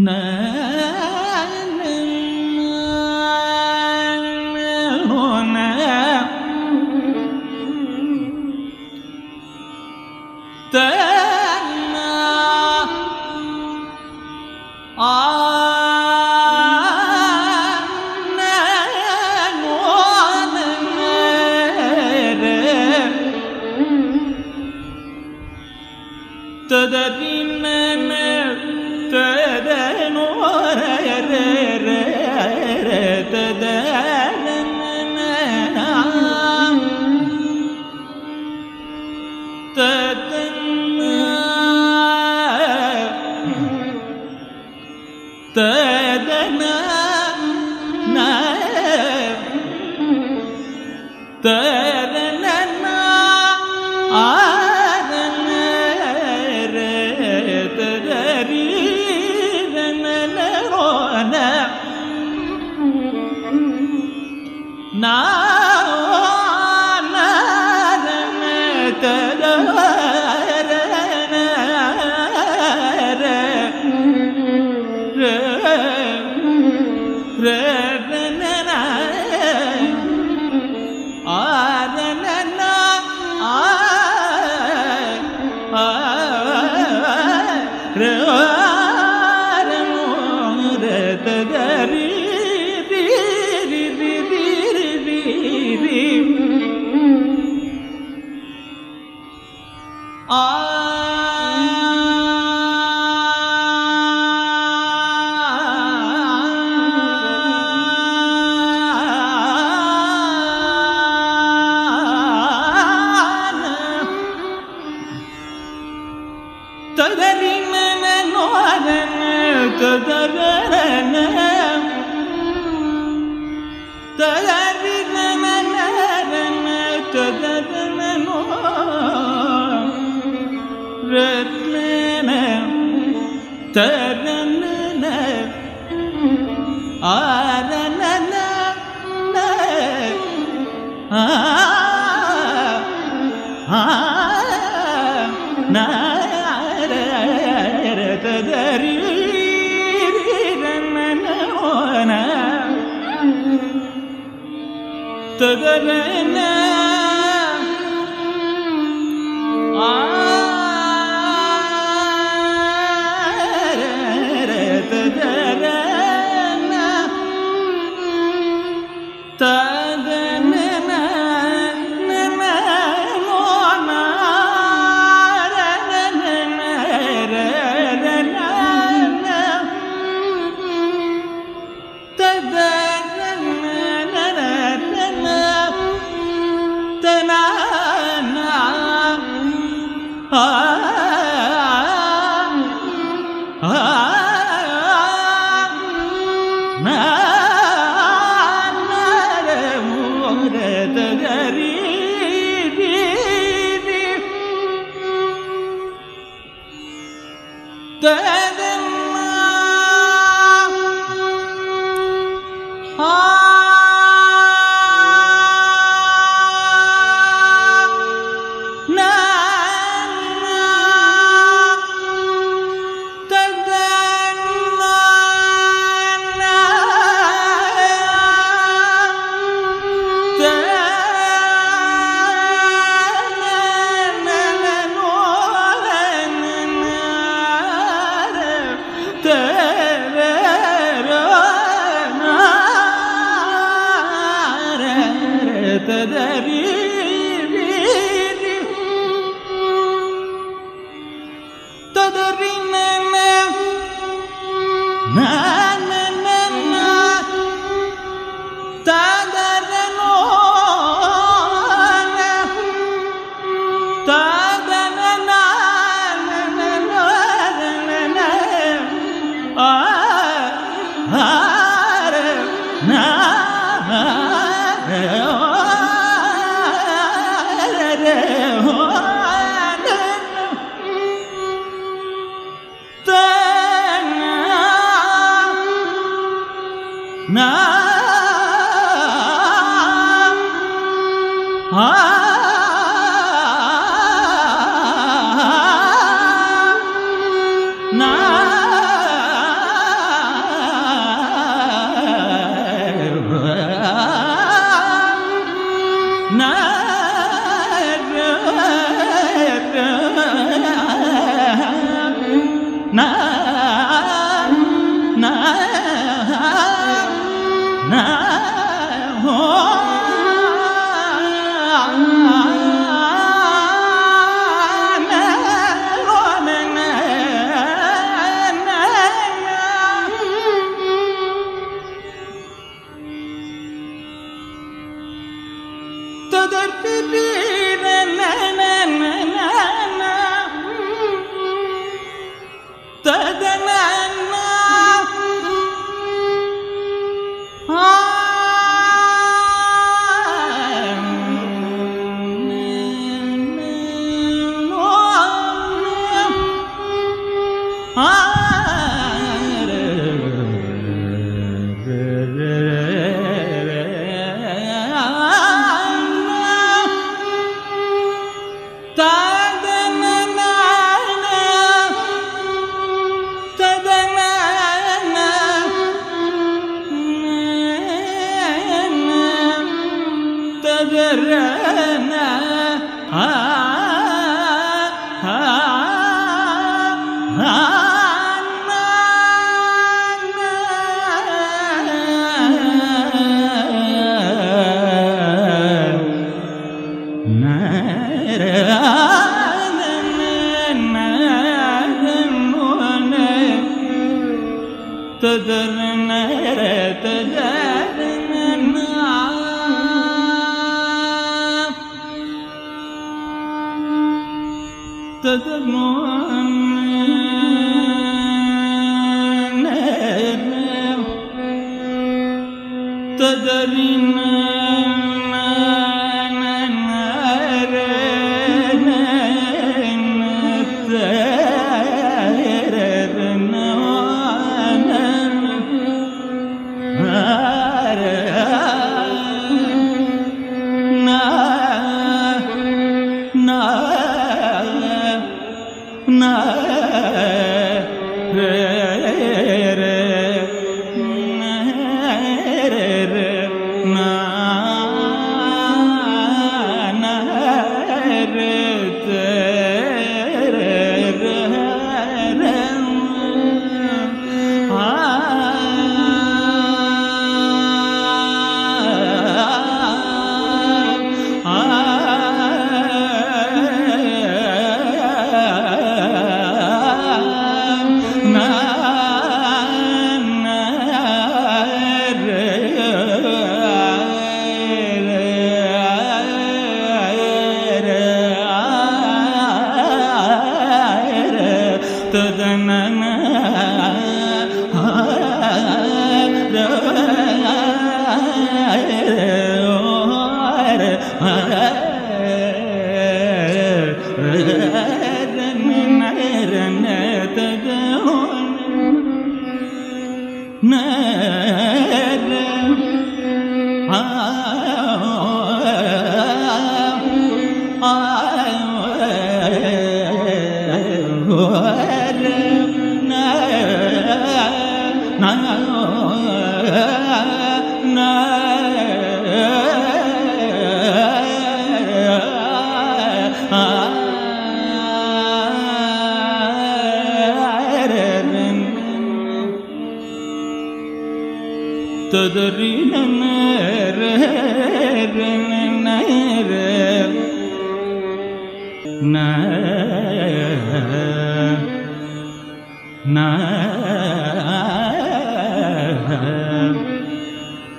南。red na now. Tadarna, tadarna, tadarna, tadarna.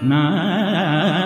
Na.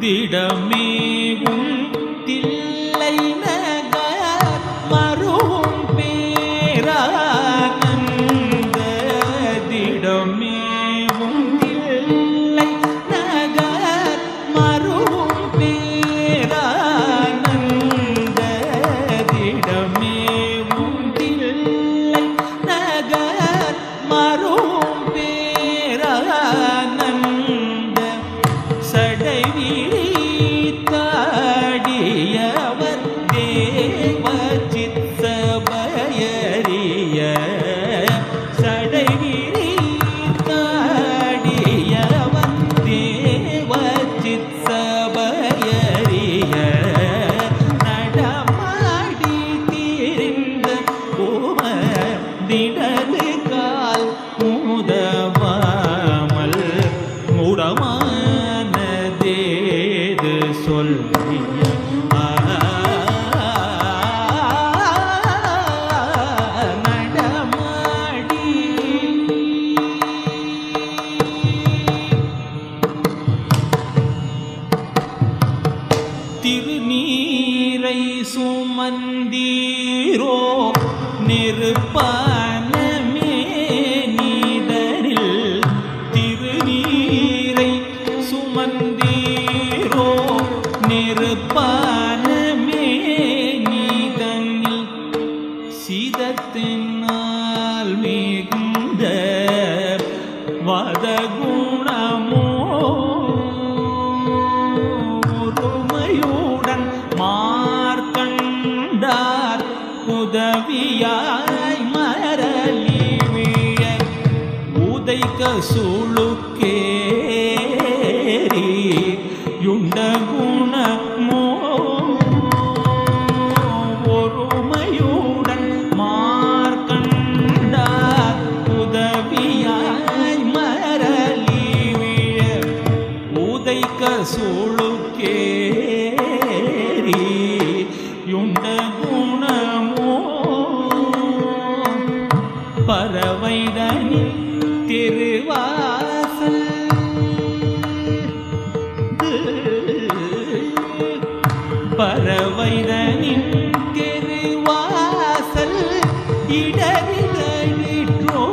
திடமேவும் நீரை சுமந்தீரோ நெருப்பான இடறிதழிற்றோ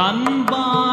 தன்பாகம்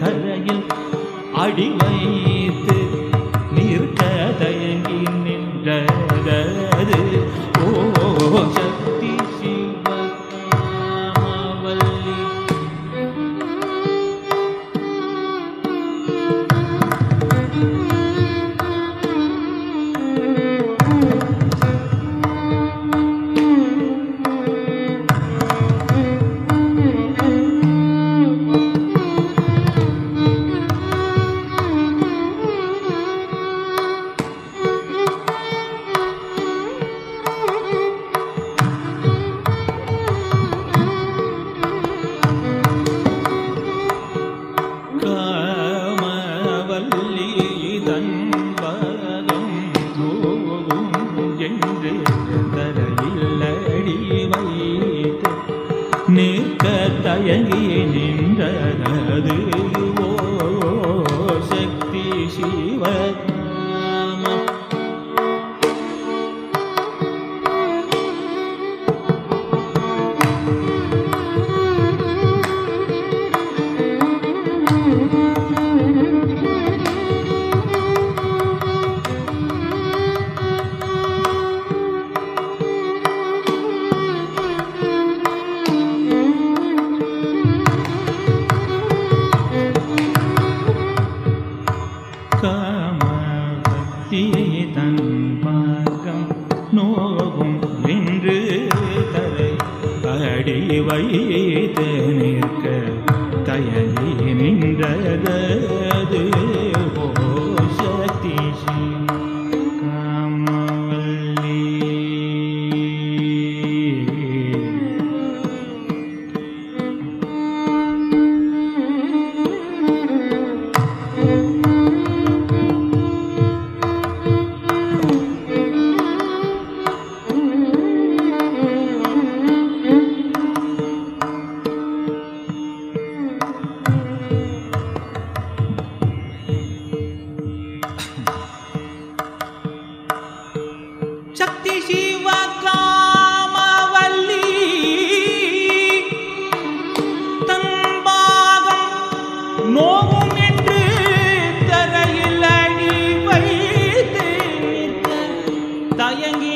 தரையில் அடிமை. தயங்கி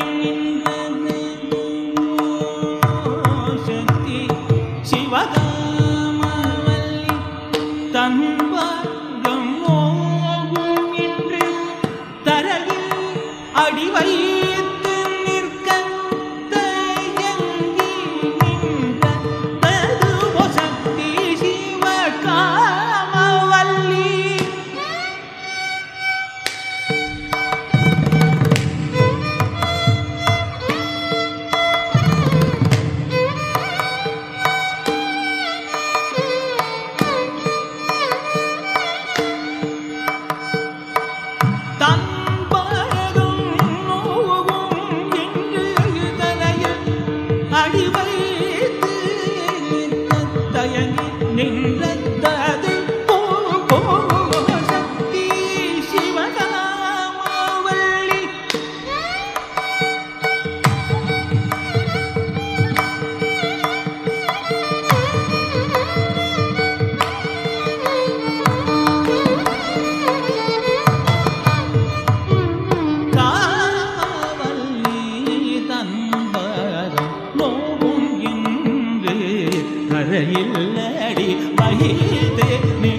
இல்லடி மகிழ்ந்து நீ